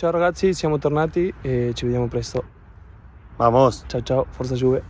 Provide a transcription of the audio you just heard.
Ciao ragazzi, siamo tornati e ci vediamo presto. Vamos. Ciao ciao, forza Juve.